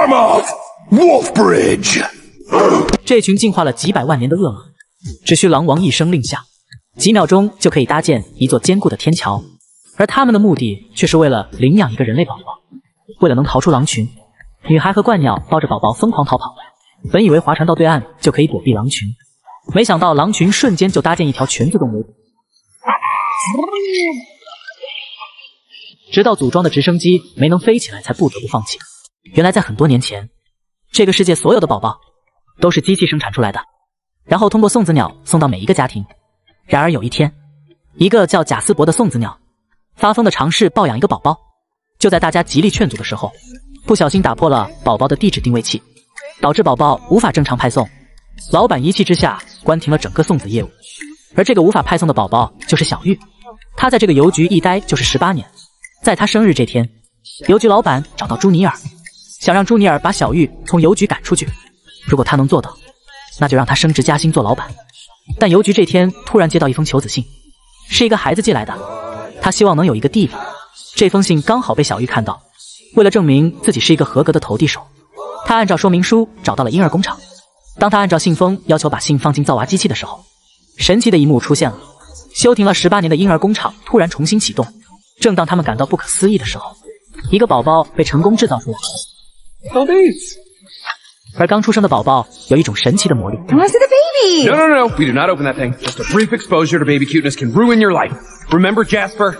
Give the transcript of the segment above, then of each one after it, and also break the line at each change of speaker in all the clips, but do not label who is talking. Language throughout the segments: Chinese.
Mormont! Wolfbridge!
这群进化了几百万年的恶狼，只需狼王一声令下，几秒钟就可以搭建一座坚固的天桥。而他们的目的却是为了领养一个人类宝宝。为了能逃出狼群，女孩和鹳鸟抱着宝宝疯狂逃跑。本以为划船到对岸就可以躲避狼群，没想到狼群瞬间就搭建一条全自动围。直到组装的直升机没能飞起来，才不得不放弃。原来在很多年前，这个世界所有的宝宝都是机器生产出来的，然后通过送子鸟送到每一个家庭。然而有一天，一个叫贾斯伯的送子鸟发疯的尝试抱养一个宝宝，就在大家极力劝阻的时候，不小心打破了宝宝的地址定位器。导致宝宝无法正常派送，老板一气之下关停了整个送子业务。而这个无法派送的宝宝就是小玉，他在这个邮局一待就是十八年。在他生日这天，邮局老板找到朱尼尔，想让朱尼尔把小玉从邮局赶出去。如果他能做到，那就让他升职加薪做老板。但邮局这天突然接到一封求子信，是一个孩子寄来的，他希望能有一个弟弟。这封信刚好被小玉看到，为了证明自己是一个合格的投递手。他按照说明书找到了婴儿工厂。当他按照信封要求把信放进造娃机器的时候，神奇的一幕出现了：休停了十八年的婴儿工厂突然重新启动。正当他们感到不可思议的时候，一个宝宝被成功制造出来。而刚出生的宝宝有一种神奇的魔力。
I want to see the baby.
No, no, no, we do not open that thing. Just a brief exposure to baby cuteness can ruin your life. Remember, Jasper?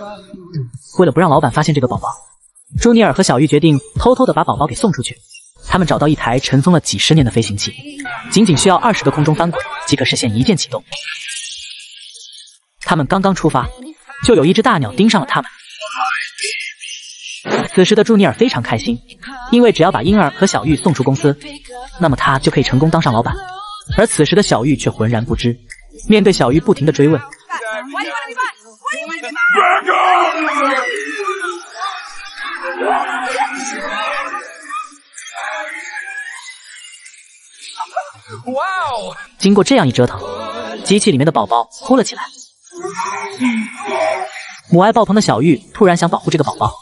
为了不让老板发现这个宝宝，朱尼尔和小玉决定偷偷的把宝宝给送出去。他们找到一台尘封了几十年的飞行器，仅仅需要二十个空中翻滚即可实现一键启动。他们刚刚出发，就有一只大鸟盯上了他们。此时的朱尼尔非常开心，因为只要把婴儿和小玉送出公司，那么他就可以成功当上老板。而此时的小玉却浑然不知，面对小玉不停的追问。经过这样一折腾，机器里面的宝宝哭了起来。母爱爆棚的小玉突然想保护这个宝宝，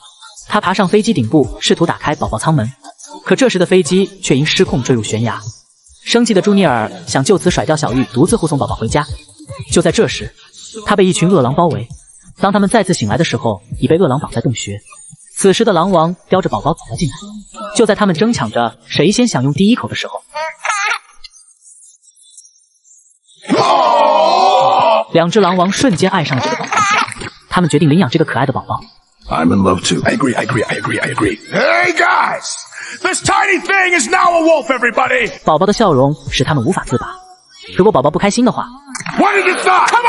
他爬上飞机顶部，试图打开宝宝舱门，可这时的飞机却因失控坠入悬崖。生气的朱尼尔想就此甩掉小玉，独自护送宝宝回家。就在这时，他被一群恶狼包围。当他们再次醒来的时候，已被恶狼绑在洞穴。此时的狼王叼着宝宝走了进来。就在他们争抢着谁先享用第一口的时候，两只狼王瞬间爱上了这个宝宝，他们决定领养这个可爱的宝宝。
I'm in love too. I agree, I agree, I agree, I agree. Hey guys! This tiny thing is now a wolf, everybody!
宝宝的笑容使他们无法自拔。如果宝宝不开心的话，
What did you thought? Come